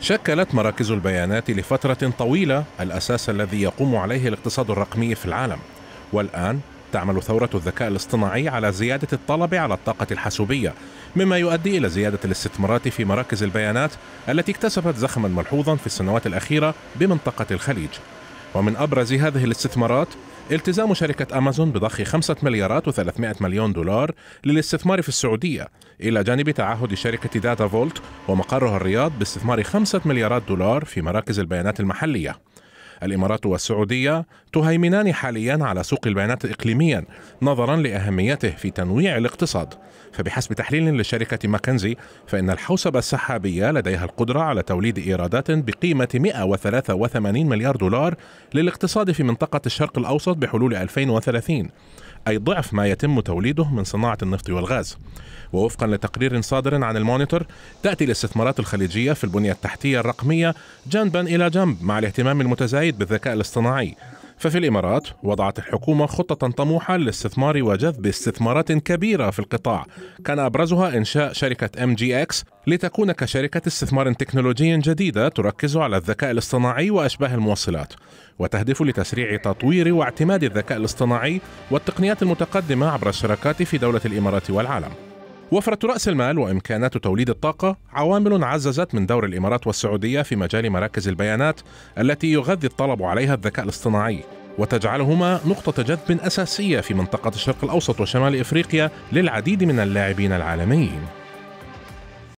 شكلت مراكز البيانات لفترة طويلة الأساس الذي يقوم عليه الاقتصاد الرقمي في العالم. والآن تعمل ثورة الذكاء الاصطناعي على زيادة الطلب على الطاقة الحاسوبية مما يؤدي إلى زيادة الاستثمارات في مراكز البيانات التي اكتسبت زخما ملحوظا في السنوات الأخيرة بمنطقة الخليج. ومن أبرز هذه الاستثمارات التزام شركة أمازون بضخ خمسة مليارات و300 مليون دولار للاستثمار في السعودية إلى جانب تعهد شركة داتا فولت ومقرها الرياض باستثمار خمسة مليارات دولار في مراكز البيانات المحلية. الإمارات والسعودية تهيمنان حاليا على سوق البيانات اقليميا نظرا لأهميته في تنويع الاقتصاد. فبحسب تحليل لشركه ماكنزي فإن الحوسبة السحابية لديها القدرة على توليد إيرادات بقيمة 183 مليار دولار للاقتصاد في منطقة الشرق الأوسط بحلول 2030 أي ضعف ما يتم توليده من صناعة النفط والغاز. ووفقا لتقرير صادر عن المونيتور تأتي الاستثمارات الخليجية في البنية التحتية الرقمية جنبا إلى جنب مع الاهتمام المتزايد بالذكاء الاصطناعي. ففي الإمارات وضعت الحكومة خطة طموحة للاستثمار وجذب استثمارات كبيرة في القطاع. كان أبرزها إنشاء شركة ام جي إكس لتكون كشركة استثمار تكنولوجي جديدة تركز على الذكاء الاصطناعي وأشباه الموصلات وتهدف لتسريع تطوير واعتماد الذكاء الاصطناعي والتقنيات المتقدمة عبر الشراكات في دولة الإمارات والعالم. وفرة رأس المال وإمكانات توليد الطاقة عوامل عززت من دور الإمارات والسعودية في مجال مراكز البيانات التي يغذي الطلب عليها الذكاء الاصطناعي وتجعلهما نقطة جذب أساسية في منطقة الشرق الأوسط وشمال إفريقيا للعديد من اللاعبين العالميين.